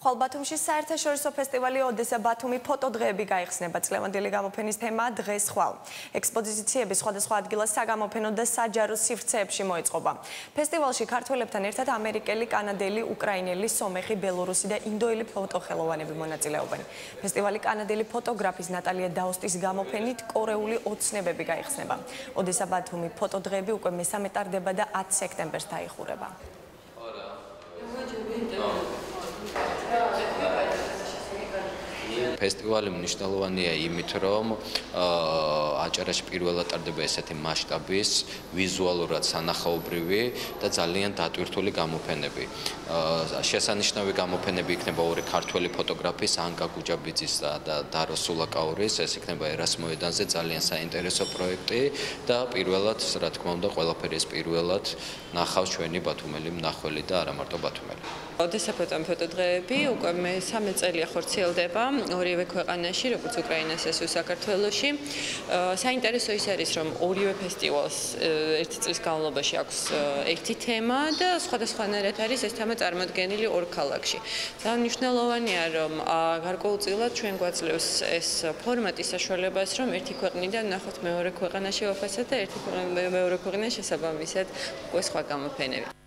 ხოლ ბათუმში საერთაშორისო ფესტივალი ოდესა ბათუმი ფოტოდღეები გაიხსნება. წლევანდელი გამოფენის თემაა დღეს ხვალ. ექსპოზიციები სხვადასხვა ადგილას საგამოფენო და საჯარო სივრცეებში მოეწყობა. ფესტივალში ქართველებთან ერთად ამერიკელი, კანადელი, უკრაინელი, სომეხი, ბელორუსი და ინდოელი ფოტოხელოვანები მონაწილეობენ. ფესტივალი კანადელი ფოტოგრაფის ნატალია დაოსტის გამოფენით კორეული ოცნებები გაიხსნება. ოდესა ბათუმი ფოტოდღეები უკვე მესამე ტარდება და 10 სექტემბერს დაიხურება. ფესტივალი მნიშვნელოვანია იმით, რომ აჭარაში პირველად ტარდება ესეთი მასშტაბის ვიზუალურად სანახაობრივი და ძალიან დატვირთული გამოფენები. შესანიშნავი გამოფენები იქნება ორი ქართველი ფოტოგრაფის ანკა გუჯაბიძის და დარო სულაკაურის, ეს იქნება ერას მოედანზე ძალიან საინტერესო პროექტი და პირველად, რა თქმა უნდა, ყველაფერი ეს პირველად ნახავს ჩვენი ბათუმელი მნახველი და არა მარტო ბათუმელი. ოდესაფოტო ფოტოდღეები უკვე მე 3 წელია ხორციელდება ორივე ქვეყანაში, როგორც უკრაინას ასევე საქართველოში. საინტერესო ის არის, რომ ორივე ფესტივალს ერთი წლის განმავლობაში აქვს ერთი თემა და სხვადასხვანაირად არის ეს თემა წარმოდგენილი ორ ქალაქში. ძალიან მნიშვნელოვანია, რომ გარკვეულწილად ჩვენ გვაძლევს ეს ფორმატი საშუალებას, რომ ერთი ქვეყნიდან ნახოთ მეორე ქვეყანაში ოფასად და ერთი მეორე ქვეყანაში შესაბამისად უკვე სხვა გამოფენები.